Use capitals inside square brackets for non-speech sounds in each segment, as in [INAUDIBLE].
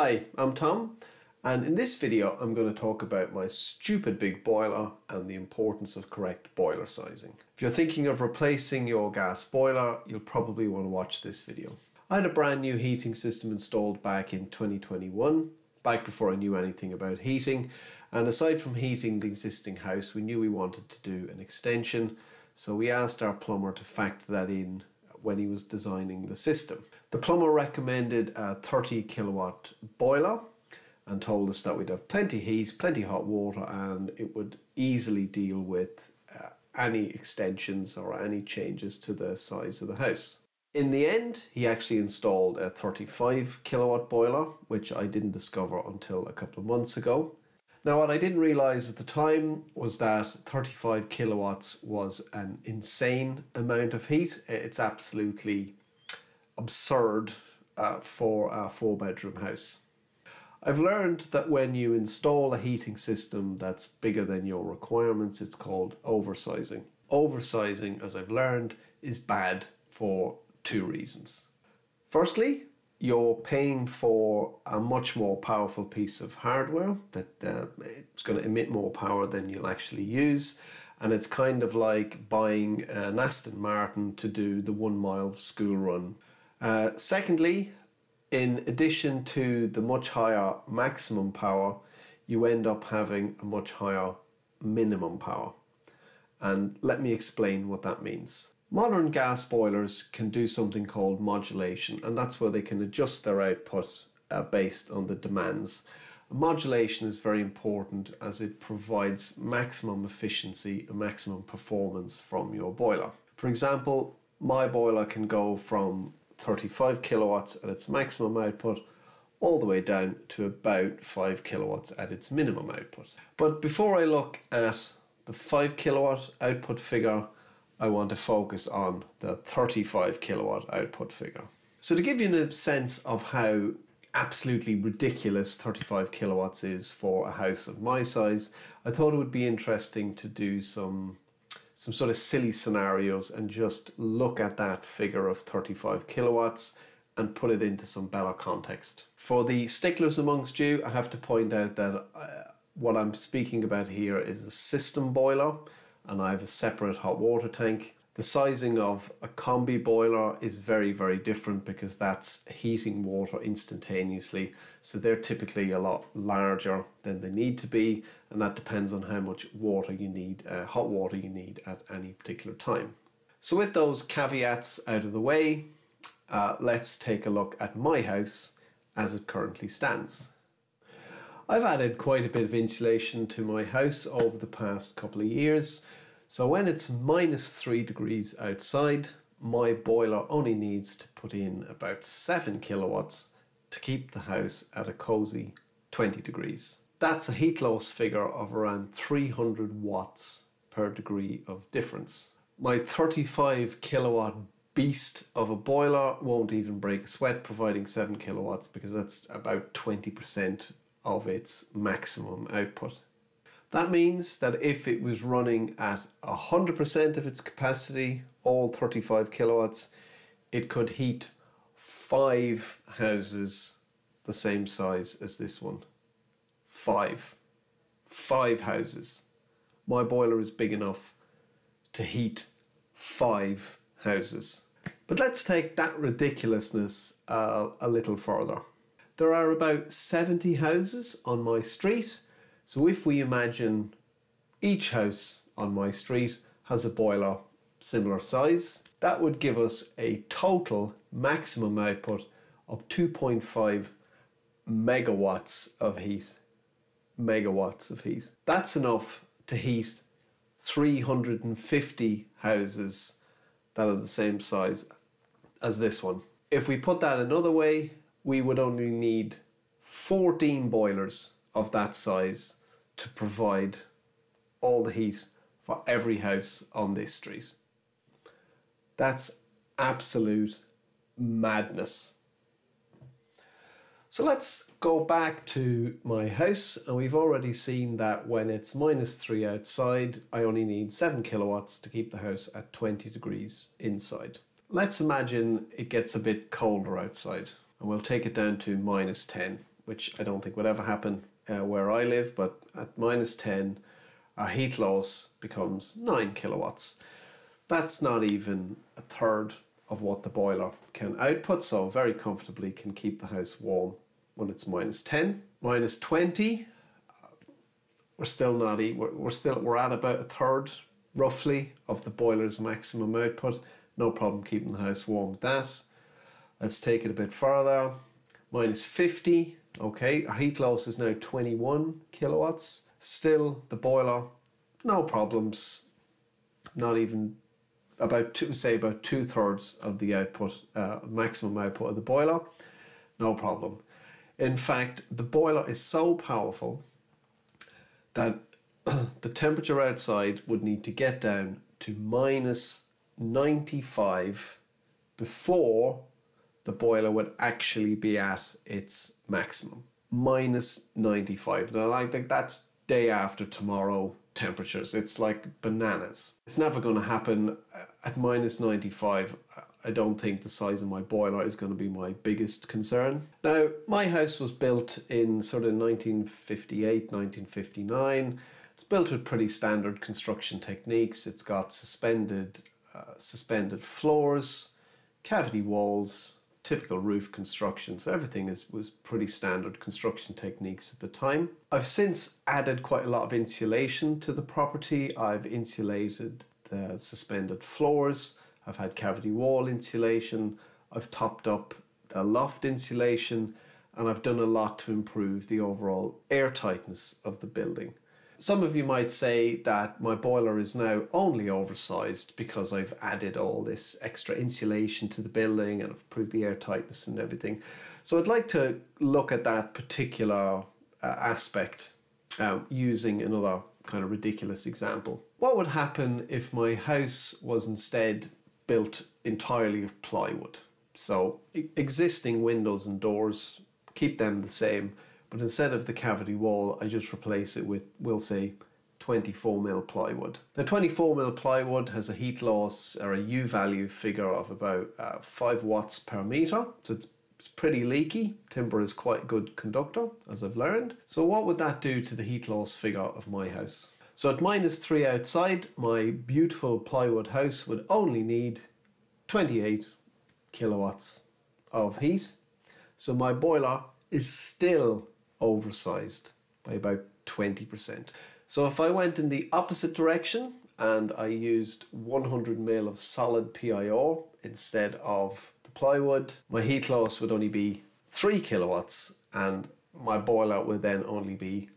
Hi, I'm Tom and in this video I'm going to talk about my stupid big boiler and the importance of correct boiler sizing. If you're thinking of replacing your gas boiler, you'll probably want to watch this video. I had a brand new heating system installed back in 2021, back before I knew anything about heating, and aside from heating the existing house, we knew we wanted to do an extension, so we asked our plumber to factor that in when he was designing the system. The plumber recommended a 30 kilowatt boiler and told us that we'd have plenty heat, plenty hot water, and it would easily deal with uh, any extensions or any changes to the size of the house. In the end, he actually installed a 35 kilowatt boiler, which I didn't discover until a couple of months ago. Now, what I didn't realize at the time was that 35 kilowatts was an insane amount of heat. It's absolutely absurd uh, for a four bedroom house. I've learned that when you install a heating system that's bigger than your requirements, it's called oversizing. Oversizing, as I've learned, is bad for two reasons. Firstly, you're paying for a much more powerful piece of hardware that uh, it's going to emit more power than you'll actually use. And it's kind of like buying an Aston Martin to do the one mile school run. Uh, secondly, in addition to the much higher maximum power, you end up having a much higher minimum power. And let me explain what that means. Modern gas boilers can do something called modulation, and that's where they can adjust their output uh, based on the demands. Modulation is very important as it provides maximum efficiency and maximum performance from your boiler. For example, my boiler can go from 35 kilowatts at its maximum output all the way down to about 5 kilowatts at its minimum output. But before I look at the 5 kilowatt output figure, I want to focus on the 35 kilowatt output figure. So to give you a sense of how absolutely ridiculous 35 kilowatts is for a house of my size, I thought it would be interesting to do some some sort of silly scenarios and just look at that figure of 35 kilowatts and put it into some better context. For the sticklers amongst you, I have to point out that uh, what I'm speaking about here is a system boiler and I have a separate hot water tank. The sizing of a combi boiler is very, very different because that's heating water instantaneously. So they're typically a lot larger than they need to be, and that depends on how much water you need, uh, hot water you need at any particular time. So, with those caveats out of the way, uh, let's take a look at my house as it currently stands. I've added quite a bit of insulation to my house over the past couple of years. So when it's minus 3 degrees outside, my boiler only needs to put in about 7 kilowatts to keep the house at a cozy 20 degrees. That's a heat loss figure of around 300 watts per degree of difference. My 35 kilowatt beast of a boiler won't even break a sweat providing 7 kilowatts because that's about 20% of its maximum output. That means that if it was running at 100% of its capacity, all 35 kilowatts, it could heat five houses the same size as this one. Five. Five houses. My boiler is big enough to heat five houses. But let's take that ridiculousness uh, a little further. There are about 70 houses on my street so if we imagine each house on my street has a boiler similar size, that would give us a total maximum output of 2.5 megawatts of heat. Megawatts of heat. That's enough to heat 350 houses that are the same size as this one. If we put that another way, we would only need 14 boilers of that size to provide all the heat for every house on this street. That's absolute madness. So let's go back to my house and we've already seen that when it's minus 3 outside I only need 7 kilowatts to keep the house at 20 degrees inside. Let's imagine it gets a bit colder outside and we'll take it down to minus 10 which I don't think would ever happen uh, where I live, but at minus 10, our heat loss becomes 9 kilowatts. That's not even a third of what the boiler can output, so very comfortably can keep the house warm when it's minus 10. Minus 20, we're still not, we're, we're still, we're at about a third roughly of the boiler's maximum output. No problem keeping the house warm with that. Let's take it a bit further. Minus 50, okay, our heat loss is now 21 kilowatts. Still, the boiler, no problems, not even about two, say about two thirds of the output, uh, maximum output of the boiler, no problem. In fact, the boiler is so powerful that [CLEARS THROAT] the temperature outside would need to get down to minus 95 before the boiler would actually be at its maximum. Minus 95. Now, I think that's day after tomorrow temperatures. It's like bananas. It's never going to happen at minus 95. I don't think the size of my boiler is going to be my biggest concern. Now, my house was built in sort of 1958, 1959. It's built with pretty standard construction techniques. It's got suspended, uh, suspended floors, cavity walls, typical roof construction. So everything is, was pretty standard construction techniques at the time. I've since added quite a lot of insulation to the property. I've insulated the suspended floors. I've had cavity wall insulation. I've topped up the loft insulation and I've done a lot to improve the overall air tightness of the building. Some of you might say that my boiler is now only oversized because I've added all this extra insulation to the building and I've improved the air tightness and everything. So I'd like to look at that particular uh, aspect um, using another kind of ridiculous example. What would happen if my house was instead built entirely of plywood? So existing windows and doors, keep them the same, but instead of the cavity wall, I just replace it with, we'll say, 24 mil plywood. Now 24 mil plywood has a heat loss or a U value figure of about uh, 5 watts per meter. So it's, it's pretty leaky. Timber is quite a good conductor, as I've learned. So what would that do to the heat loss figure of my house? So at minus 3 outside, my beautiful plywood house would only need 28 kilowatts of heat. So my boiler is still oversized by about 20%. So if I went in the opposite direction and I used 100 ml of solid PIR instead of the plywood, my heat loss would only be 3 kilowatts and my boiler would then only be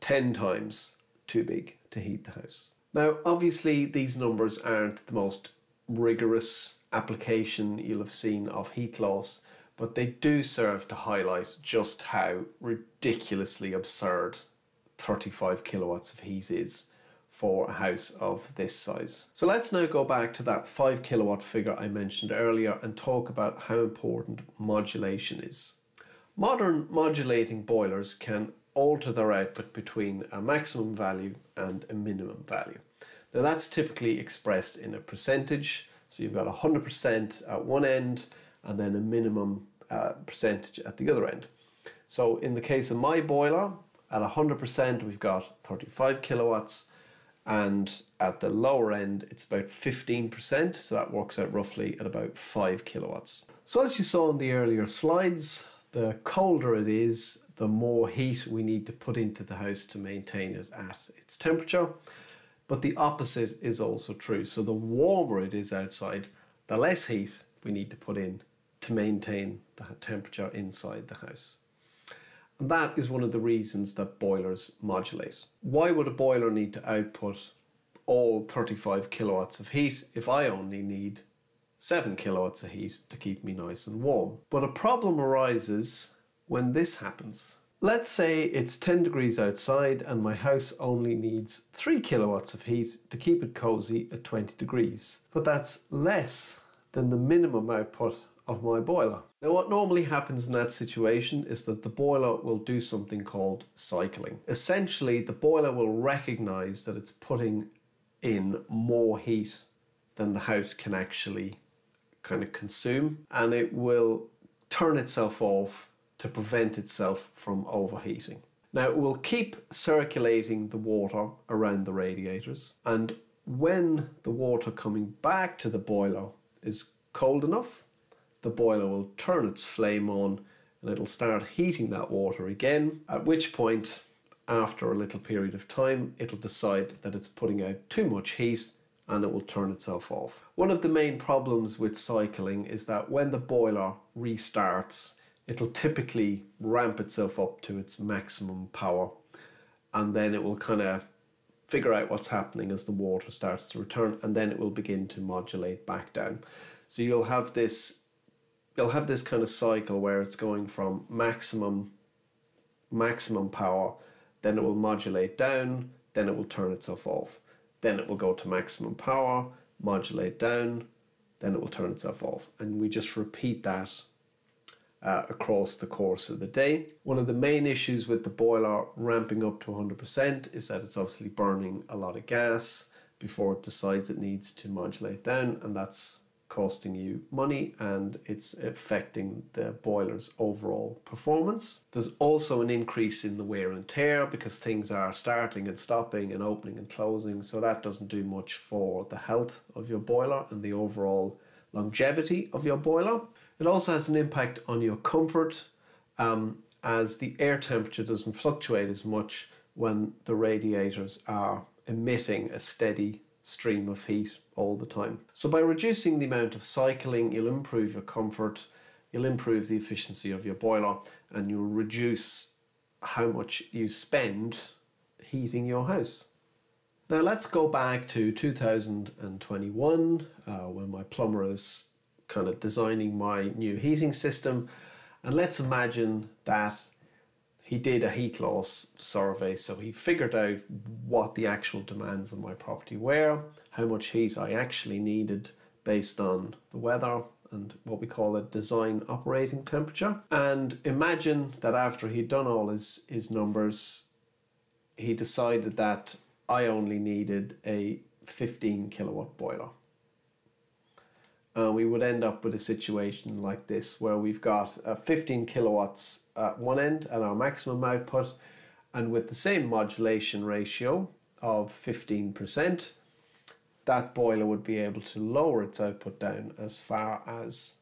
10 times too big to heat the house. Now obviously these numbers aren't the most rigorous application you'll have seen of heat loss but they do serve to highlight just how ridiculously absurd 35 kilowatts of heat is for a house of this size. So let's now go back to that 5 kilowatt figure I mentioned earlier and talk about how important modulation is. Modern modulating boilers can alter their output between a maximum value and a minimum value. Now that's typically expressed in a percentage, so you've got 100% at one end and then a minimum uh, percentage at the other end. So in the case of my boiler, at 100% we've got 35 kilowatts and at the lower end it's about 15% so that works out roughly at about 5 kilowatts. So as you saw in the earlier slides the colder it is the more heat we need to put into the house to maintain it at its temperature but the opposite is also true so the warmer it is outside the less heat we need to put in to maintain the temperature inside the house. And that is one of the reasons that boilers modulate. Why would a boiler need to output all 35 kilowatts of heat if I only need 7 kilowatts of heat to keep me nice and warm? But a problem arises when this happens. Let's say it's 10 degrees outside and my house only needs 3 kilowatts of heat to keep it cozy at 20 degrees. But that's less than the minimum output of my boiler. Now what normally happens in that situation is that the boiler will do something called cycling. Essentially the boiler will recognize that it's putting in more heat than the house can actually kind of consume and it will turn itself off to prevent itself from overheating. Now it will keep circulating the water around the radiators and when the water coming back to the boiler is cold enough, the boiler will turn its flame on and it'll start heating that water again, at which point after a little period of time it'll decide that it's putting out too much heat and it will turn itself off. One of the main problems with cycling is that when the boiler restarts, it'll typically ramp itself up to its maximum power and then it will kind of figure out what's happening as the water starts to return and then it will begin to modulate back down. So you'll have this you'll have this kind of cycle where it's going from maximum maximum power, then it will modulate down, then it will turn itself off. Then it will go to maximum power, modulate down, then it will turn itself off. And we just repeat that uh, across the course of the day. One of the main issues with the boiler ramping up to 100% is that it's obviously burning a lot of gas before it decides it needs to modulate down, and that's costing you money and it's affecting the boiler's overall performance. There's also an increase in the wear and tear because things are starting and stopping and opening and closing, so that doesn't do much for the health of your boiler and the overall longevity of your boiler. It also has an impact on your comfort um, as the air temperature doesn't fluctuate as much when the radiators are emitting a steady stream of heat all the time. So by reducing the amount of cycling, you'll improve your comfort, you'll improve the efficiency of your boiler, and you'll reduce how much you spend heating your house. Now let's go back to 2021 uh, when my plumber is kind of designing my new heating system. And let's imagine that he did a heat loss survey. So he figured out what the actual demands of my property were, how much heat I actually needed based on the weather and what we call a design operating temperature. And imagine that after he'd done all his, his numbers, he decided that I only needed a 15 kilowatt boiler uh, we would end up with a situation like this where we've got uh, 15 kilowatts at one end and our maximum output and with the same modulation ratio of 15% that boiler would be able to lower its output down as far as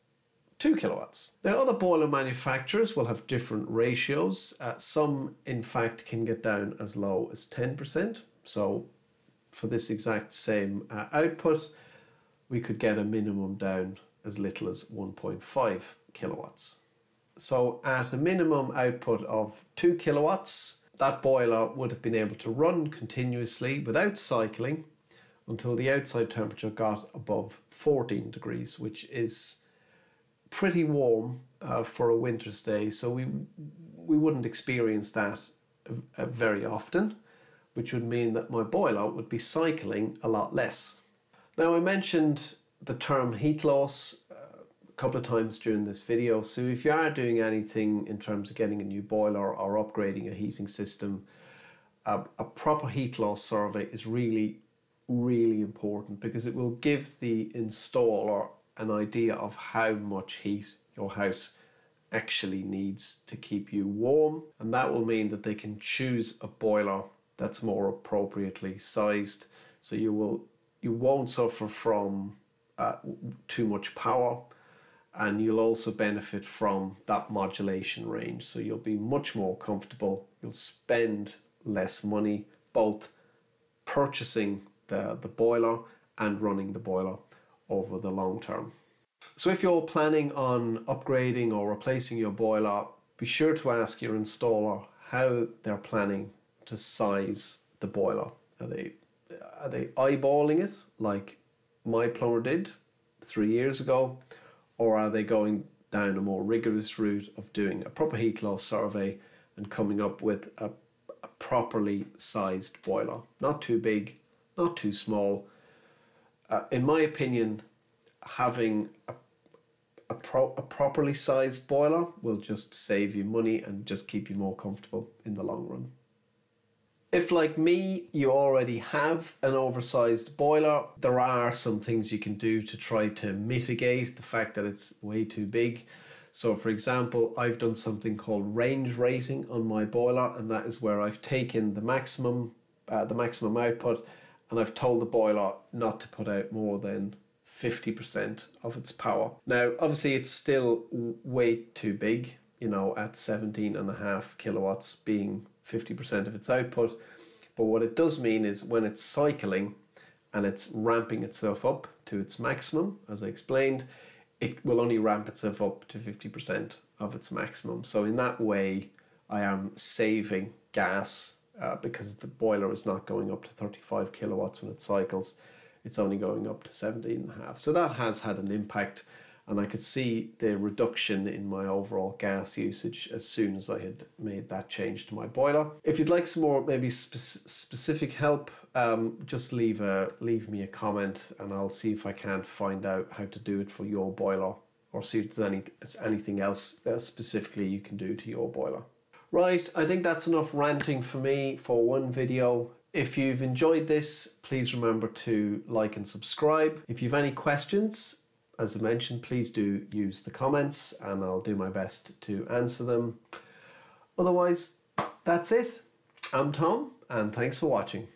2 kilowatts. Now other boiler manufacturers will have different ratios. Uh, some in fact can get down as low as 10%. So for this exact same uh, output we could get a minimum down as little as 1.5 kilowatts. So at a minimum output of 2 kilowatts, that boiler would have been able to run continuously without cycling until the outside temperature got above 14 degrees, which is pretty warm uh, for a winter's day. So we, we wouldn't experience that uh, very often, which would mean that my boiler would be cycling a lot less. Now I mentioned the term heat loss uh, a couple of times during this video. So if you are doing anything in terms of getting a new boiler or upgrading a heating system, a, a proper heat loss survey is really, really important because it will give the installer an idea of how much heat your house actually needs to keep you warm and that will mean that they can choose a boiler that's more appropriately sized so you will you won't suffer from uh, too much power and you'll also benefit from that modulation range. So you'll be much more comfortable. You'll spend less money both purchasing the, the boiler and running the boiler over the long term. So if you're planning on upgrading or replacing your boiler, be sure to ask your installer how they're planning to size the boiler. Are they are they eyeballing it like my plumber did three years ago, or are they going down a more rigorous route of doing a proper heat loss survey and coming up with a, a properly sized boiler? Not too big, not too small. Uh, in my opinion, having a a, pro- a properly sized boiler will just save you money and just keep you more comfortable in the long run. If, like me, you already have an oversized boiler, there are some things you can do to try to mitigate the fact that it's way too big. So for example, I've done something called range rating on my boiler and that is where I've taken the maximum uh, the maximum output and I've told the boiler not to put out more than 50% of its power. Now, obviously it's still way too big, you know, at 17 and a half kilowatts being 50% of its output. But what it does mean is when it's cycling and it's ramping itself up to its maximum, as I explained, it will only ramp itself up to 50% of its maximum. So in that way, I am saving gas uh, because the boiler is not going up to 35 kilowatts when it cycles. It's only going up to 17 and a half. So that has had an impact and I could see the reduction in my overall gas usage as soon as I had made that change to my boiler. If you'd like some more maybe spe specific help, um, just leave a leave me a comment and I'll see if I can find out how to do it for your boiler or see if there's any anything else specifically you can do to your boiler. Right, I think that's enough ranting for me for one video. If you've enjoyed this, please remember to like and subscribe. If you've any questions, as I mentioned, please do use the comments and I'll do my best to answer them. Otherwise, that's it. I'm Tom and thanks for watching.